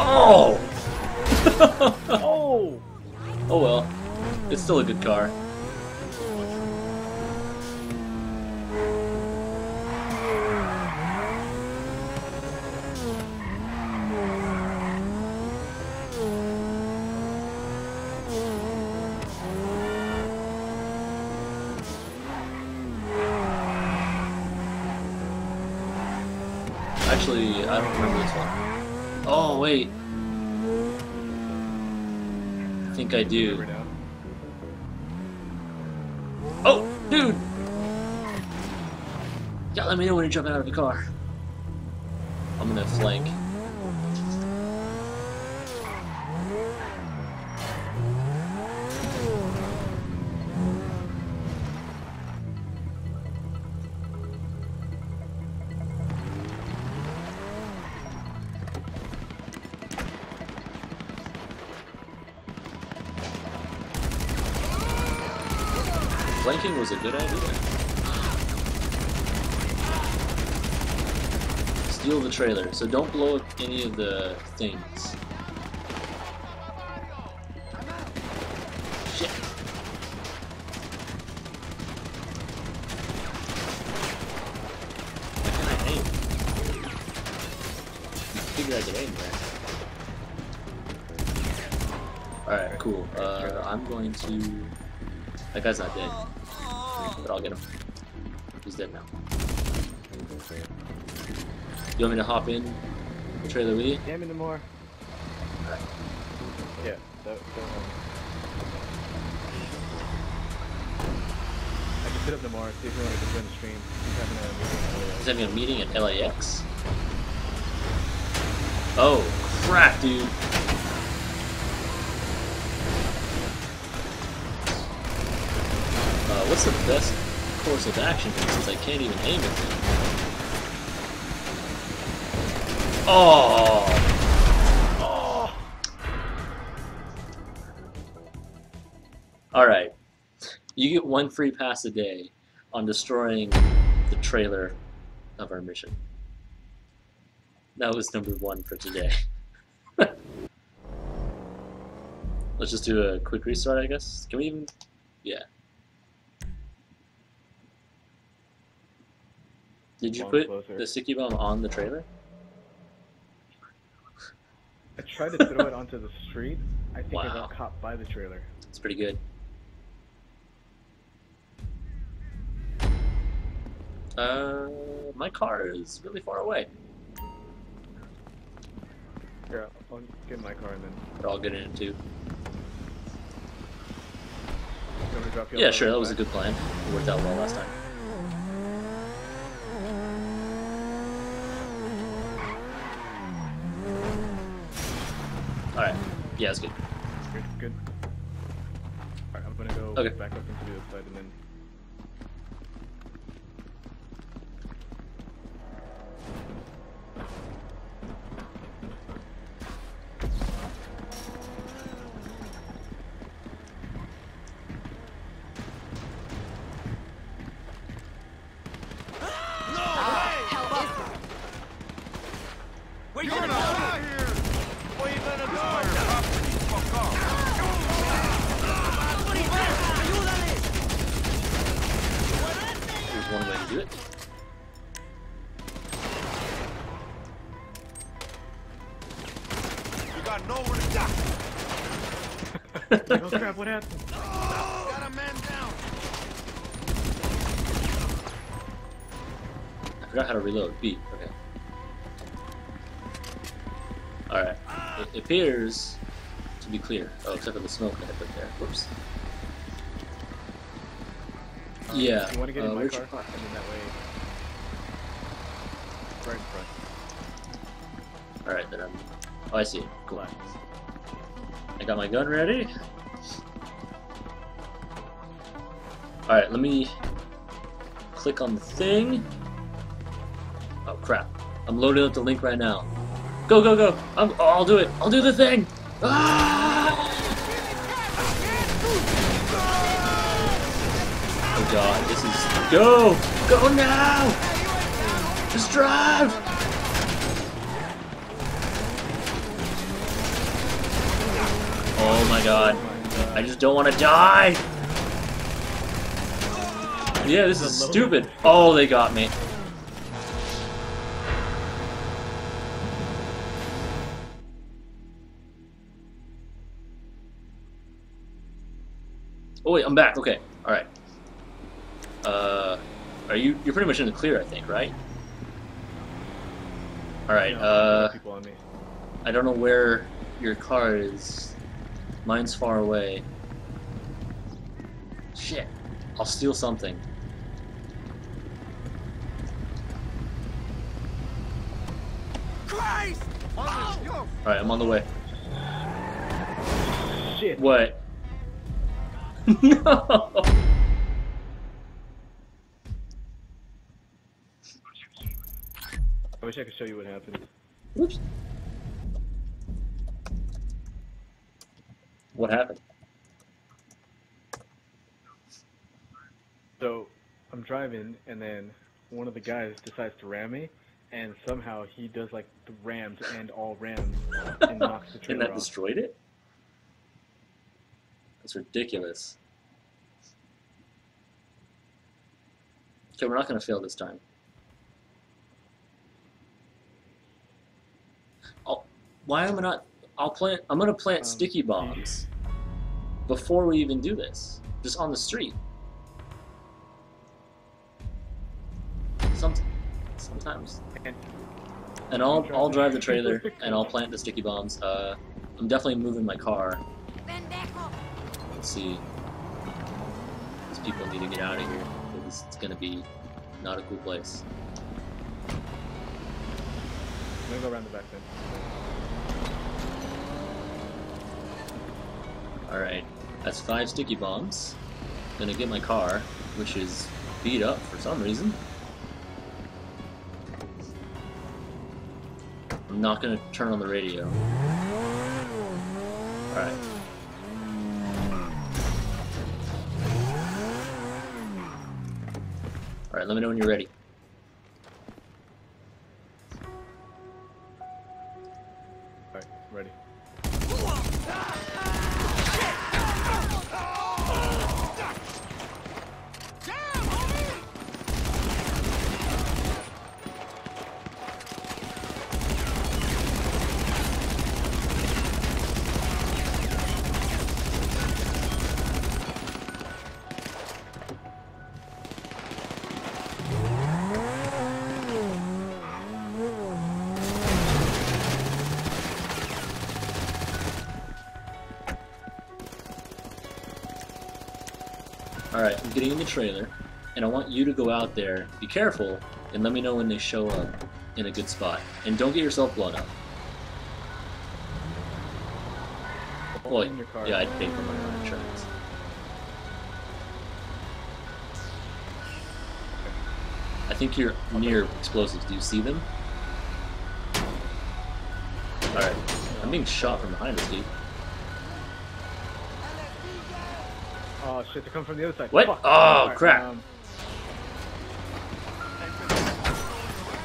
Oh! Oh! Oh well. It's still a good car. Actually, I don't remember this one. Oh, wait. I think I do. Oh, dude! Yeah, let me know when you're jumping out of the car. I'm gonna flank. Was a good idea. Steal the trailer, so don't blow up any of the things. I aim? Figure aim. Alright, cool. Uh, I'm going to... That guy's not dead. But I'll get him. He's dead now. You want me to hop in the trailer with you? Damn it, more. Alright. Yeah, that, that one. I can hit up Namor, see if you want to join the stream. He's having a meeting He's having a meeting at LAX. Oh, crap, dude. Uh, what's the best course of action since I can't even aim at them? Oh! Oh! Alright. You get one free pass a day on destroying the trailer of our mission. That was number one for today. Let's just do a quick restart, I guess. Can we even? Yeah. Did you put closer. the sticky bomb on the trailer? I tried to throw it onto the street. I think I got caught by the trailer. It's pretty good. Uh, my car is really far away. Here, I'll I'll get my car and then. They're all good in it too. You want me to drop you Yeah, sure. That was a good plan. It worked out well last time. All right. Yeah, it's good. Good, good. Alright, I'm gonna go Okay. back up into the other side and then. Oh crap, what happened? Got a man down. I forgot how to reload. B. Okay. All right. It appears to be clear. Oh, except for the smoke that I put there. Whoops. Yeah. You want to get uh, in my car? car? And then that way. Right in front. All right, then I'm. Oh, I see. Cool. Relax. I got my gun ready. All right, let me click on the thing. Oh crap! I'm loading up the link right now. Go, go, go! I'm, oh, I'll do it. I'll do the thing. Ah! Oh god, this is go, go now! Just drive! Oh my god. I just don't want to die! Yeah, this is stupid. Oh, they got me. Oh wait, I'm back. Okay, all right. Uh, are you? You're pretty much in the clear, I think, right? All right. Uh, on me. I don't know where your car is. Mine's far away. Shit. I'll steal something. Christ! Oh, you're Alright, I'm on the way. Shit. What? no! I wish I could show you what happened. Whoops. What happened? So I'm driving, and then one of the guys decides to ram me, and somehow he does like the rams and all rams and knocks the and that off. destroyed it? That's ridiculous. Okay, we're not gonna fail this time. I'll, why am I not? I'll plant. I'm gonna plant Um, sticky bombs before we even do this, just on the street. Some, sometimes. And And I'll Drive I'll the- drive the trailer and I'll plant the sticky bombs. Uh, I'm definitely moving my car. Let's see. These people need to get out of here. Because it's gonna be not a cool place. I'm gonna go around the back then. Alright, that's five sticky bombs. Gonna get my car, which is beat up for some reason. I'm not gonna turn on the radio. Alright. Alright, let me know when you're ready. Alright, ready. Alright, I'm getting in the trailer, and I want you to go out there, be careful, and let me know when they show up in a good spot. And don't get yourself blown up. Well, in your car. yeah, I'd pay for my own insurance. I think you're near explosives. Do you see them? Alright. I'm being shot from behind us, dude. Oh shit, they're coming from the other side. What? Fuck. Oh, Alright, crap. um,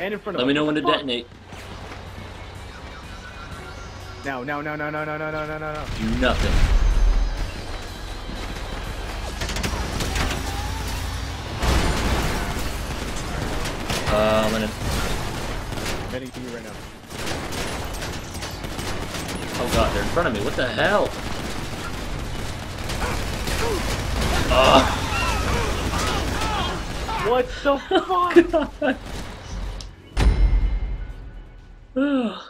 and in front of Let me know when to Fuck. detonate. Now, now, now, now, now, now, now, now, now, now. Do nothing. Uh, I'm gonna. To you right now. Oh god, they're in front of me. What the hell? Oh, What the fuck? God.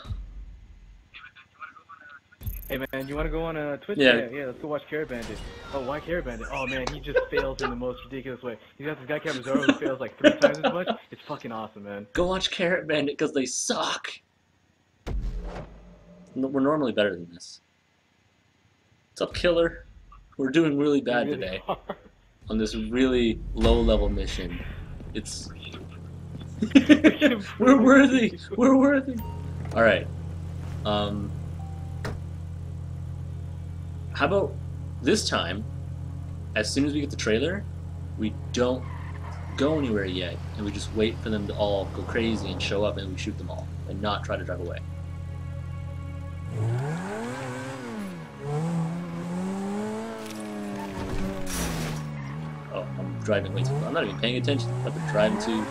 hey man, you wanna go on a Twitch? Yeah. yeah, yeah, let's go watch Carrot Bandit. Oh, why Carrot Bandit? Oh man, he just fails in the most ridiculous way. He's got this guy Cabazoro who fails like three times as much. It's fucking awesome, man. Go watch Carrot Bandit because they suck. No- We're normally better than this. What's up, Killer? We're doing really bad Really today hard. on this really low level mission. It's. We're worthy. We're worthy. All right. Um. How about this time? As soon as we get the trailer, we don't go anywhere yet, and we just wait for them to all go crazy and show up, and we shoot them all, and not try to drive away. Driving way too. I'm not even paying attention. I've been driving to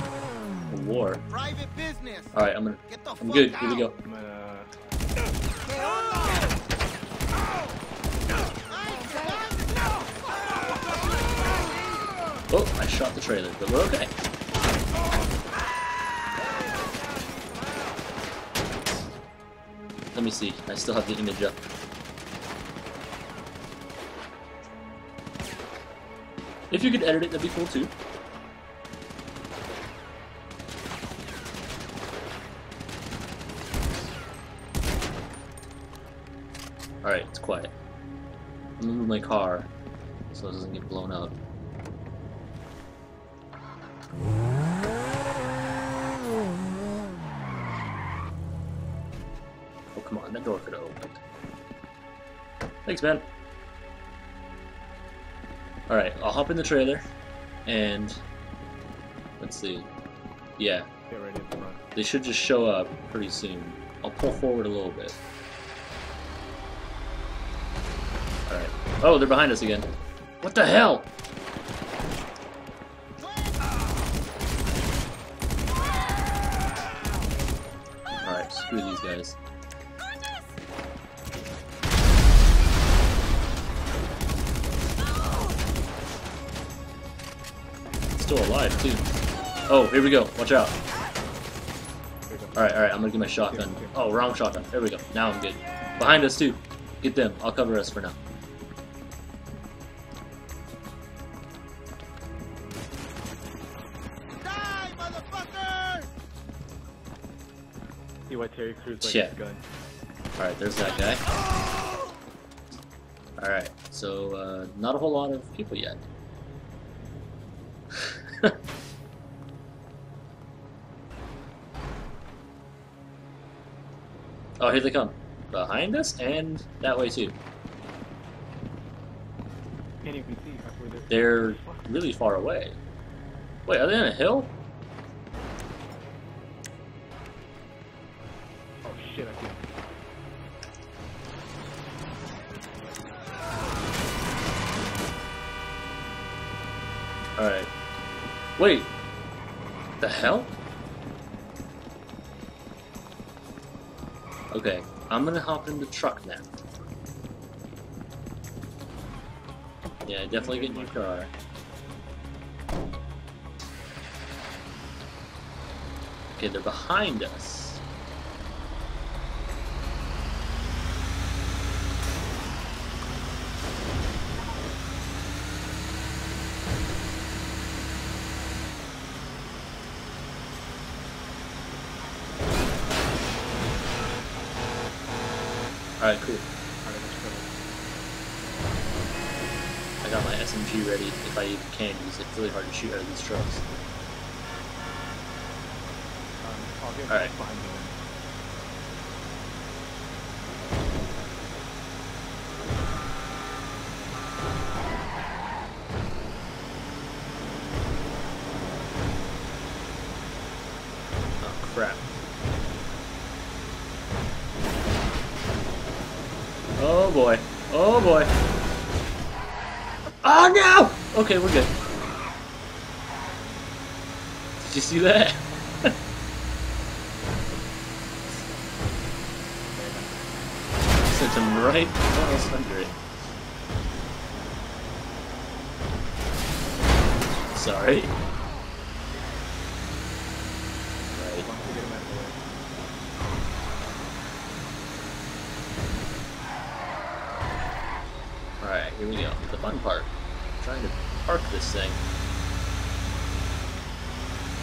a war. Private business. All right, I'm gonna. Get the I'm good. out. Here we go. Oh, I shot the trailer, but we're okay. Let me see. I still have the image up. If you could edit it, that'd be cool too. Alright, it's quiet. I'm gonna move my car so it doesn't get blown up. Oh, come on, that door could have opened. Thanks, man. I'll hop in the trailer, and... Let's see. Yeah, Get the front. they should just show up pretty soon. I'll pull forward a little bit. Alright. Oh, they're behind us again. What the hell? Alright, screw these guys. Still alive, too. Oh, here we go. Watch out. Here we go. Alright, alright, I'm gonna get my shotgun. Oh, wrong shotgun. There we go. Now I'm good. Behind us, too. Get them. I'll cover us for now. Die, motherfucker! See why Terry Crews like his gun. Alright, there's that guy. Alright, so, uh, not a whole lot of people yet. oh, here they come. Behind us and that way too. Can't even see. They're really far away. Wait, are they on a hill? Oh shit! I can't. Alright. Wait. The hell? Okay, I'm gonna hop in the truck now. Yeah, definitely get in your car. Okay, they're behind us. Alright, cool. Alright, let's go. I got my SMG ready if I even can use it. It's really hard to shoot out of these trucks. Um, Alright. behind you. then. Oh crap. Oh boy. Oh boy. Oh no! Okay, we're good. Did you see that? Sent him right almost under it. Sorry. Alright, here we go. The fun part. Park this thing.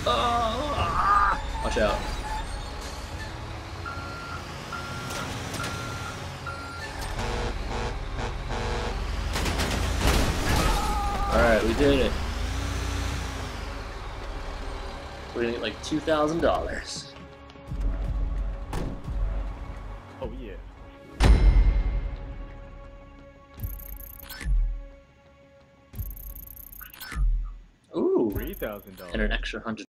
Oh! Watch out. Alright, we did it. We're gonna get like $2,000. An extra hundred